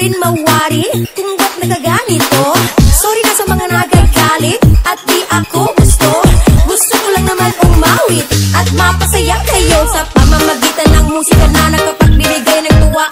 rin mawari Kung ba't nagaganito. Sorry na sa mga nagagalit At di ako gusto. Gusto ko lang naman umawit At mapasaya kayo Sa pamamagitan ng musika na Nakapagbibigay ng tuwa